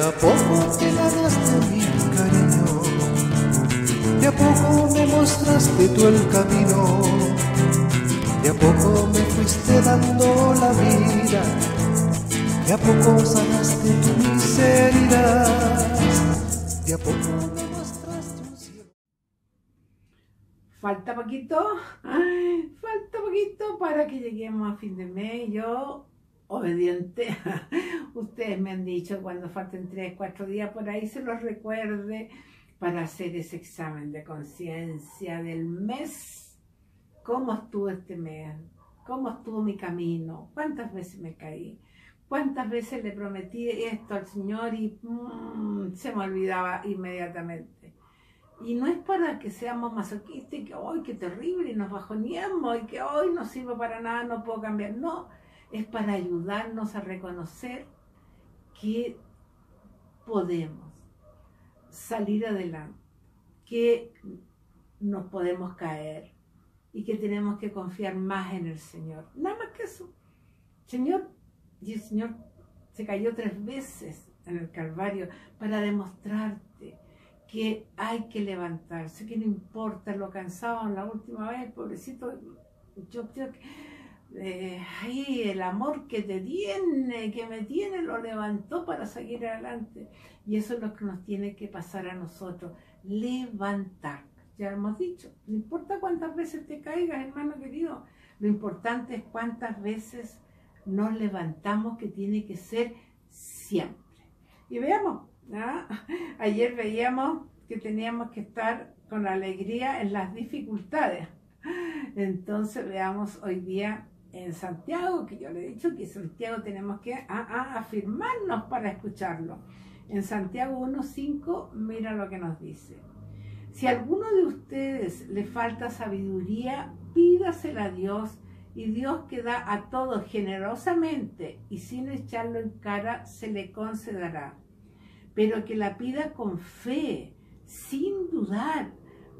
a poco te ganaste mi cariño, de a poco me mostraste tú el camino, de a poco me fuiste dando la vida, de a poco sanaste tu miseria, de a poco me mostraste un cielo. Falta poquito, ay, falta poquito para que lleguemos a fin de mes. Yo, obediente, ustedes me han dicho cuando falten tres, cuatro días por ahí se los recuerde para hacer ese examen de conciencia del mes. ¿Cómo estuvo este mes? ¿Cómo estuvo mi camino? ¿Cuántas veces me caí? ¿Cuántas veces le prometí esto al Señor y mm, se me olvidaba inmediatamente? Y no es para que seamos masoquistas y que hoy qué terrible y nos bajoneamos y que hoy no sirvo para nada, no puedo cambiar. No, es para ayudarnos a reconocer que podemos salir adelante, que nos podemos caer y que tenemos que confiar más en el Señor. Nada más que eso. Señor, y el Señor se cayó tres veces en el Calvario para demostrarte que hay que levantarse, que no importa lo cansado la última vez, pobrecito, yo creo que eh, ay, el amor que te tiene, que me tiene, lo levantó para seguir adelante. Y eso es lo que nos tiene que pasar a nosotros, levantar. Ya hemos dicho, no importa cuántas veces te caigas, hermano querido, lo importante es cuántas veces nos levantamos, que tiene que ser siempre. Y veamos, ¿ah? ayer veíamos que teníamos que estar con alegría en las dificultades. Entonces veamos hoy día en Santiago, que yo le he dicho que Santiago tenemos que afirmarnos para escucharlo. En Santiago 1.5, mira lo que nos dice. Si a alguno de ustedes le falta sabiduría, pídasela a Dios y Dios que da a todos generosamente y sin echarlo en cara, se le concederá. Pero que la pida con fe, sin dudar,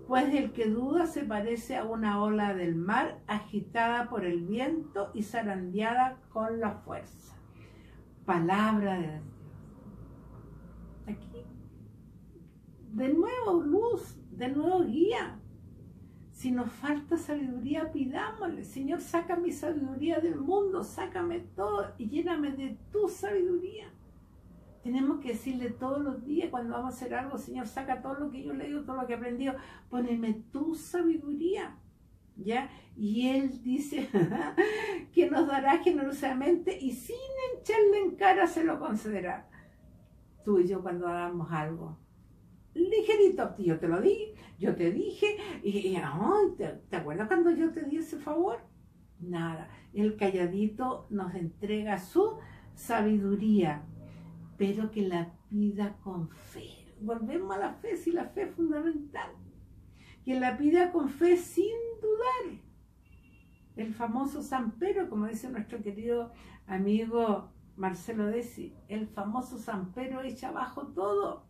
pues el que duda se parece a una ola del mar agitada por el viento y zarandeada con la fuerza. Palabra de Dios. Aquí, de nuevo luz, de nuevo guía. Si nos falta sabiduría, pidámosle, Señor, saca mi sabiduría del mundo, sácame todo y lléname de tu sabiduría. Tenemos que decirle todos los días cuando vamos a hacer algo, Señor, saca todo lo que yo leo, todo lo que he aprendido, poneme tu sabiduría. ¿Ya? Y Él dice que nos dará generosamente y sin echarle en cara se lo concederá. Tú y yo cuando hagamos algo, ligerito, yo te lo di, yo te dije, y, ¿te, ¿te acuerdas cuando yo te di ese favor? Nada, el calladito nos entrega su sabiduría pero que la pida con fe. Volvemos a la fe, si la fe es fundamental. Que la pida con fe sin dudar. El famoso San Pedro, como dice nuestro querido amigo Marcelo Desi, el famoso San Pedro echa abajo todo.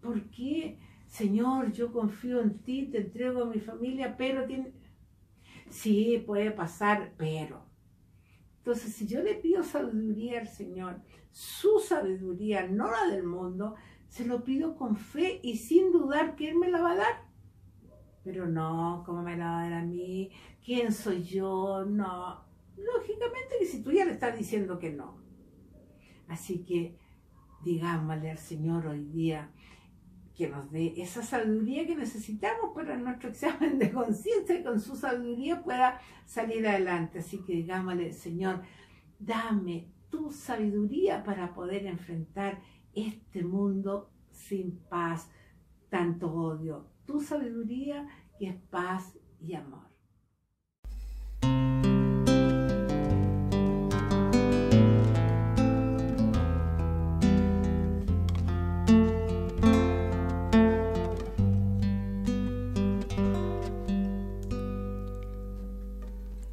¿Por qué? Señor, yo confío en ti, te entrego a mi familia, pero tiene... Sí, puede pasar, pero entonces, si yo le pido sabiduría al Señor, su sabiduría, no la del mundo, se lo pido con fe y sin dudar que Él me la va a dar. Pero no, ¿cómo me la va a dar a mí? ¿Quién soy yo? No. Lógicamente que si tú ya le estás diciendo que no. Así que digámosle al Señor hoy día, que nos dé esa sabiduría que necesitamos para nuestro examen de conciencia y con su sabiduría pueda salir adelante. Así que digámosle, Señor, dame tu sabiduría para poder enfrentar este mundo sin paz, tanto odio. Tu sabiduría que es paz y amor.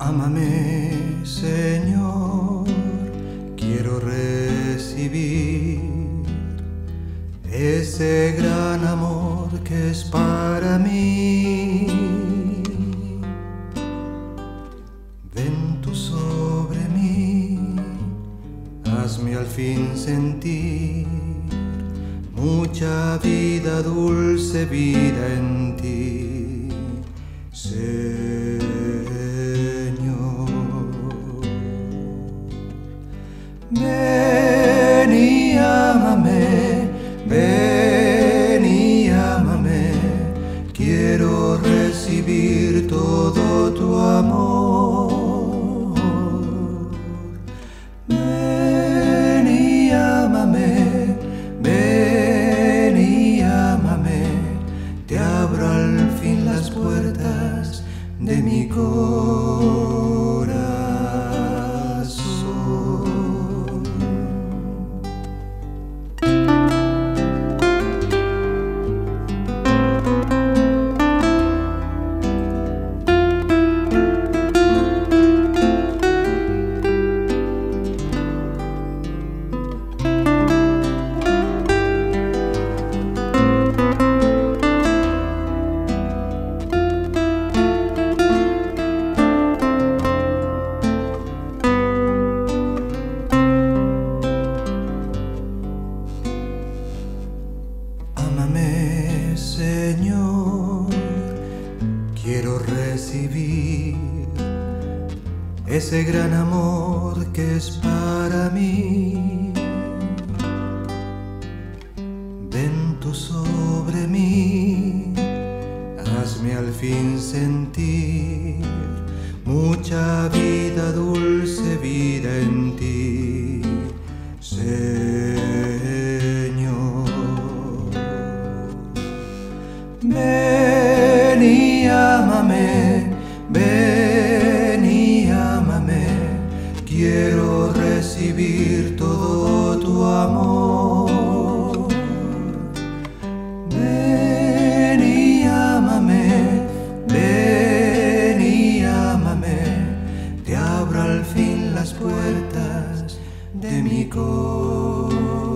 Ámame, Señor, quiero recibir ese gran amor que es para mí. Ven tú sobre mí, hazme al fin sentir mucha vida, dulce vida en ti. Todo tu amor. Ven y ámame, ven y ámame, te abro al fin las puertas de mi corazón. Quiero recibir ese gran amor que es para mí. Ven tú sobre mí, hazme al fin sentir mucha vida, dulce vida en ti, Señor. Y ámame, ven y ámame, quiero recibir todo tu amor. Ven y ámame, ven y ámame, te abro al fin las puertas de mi corazón.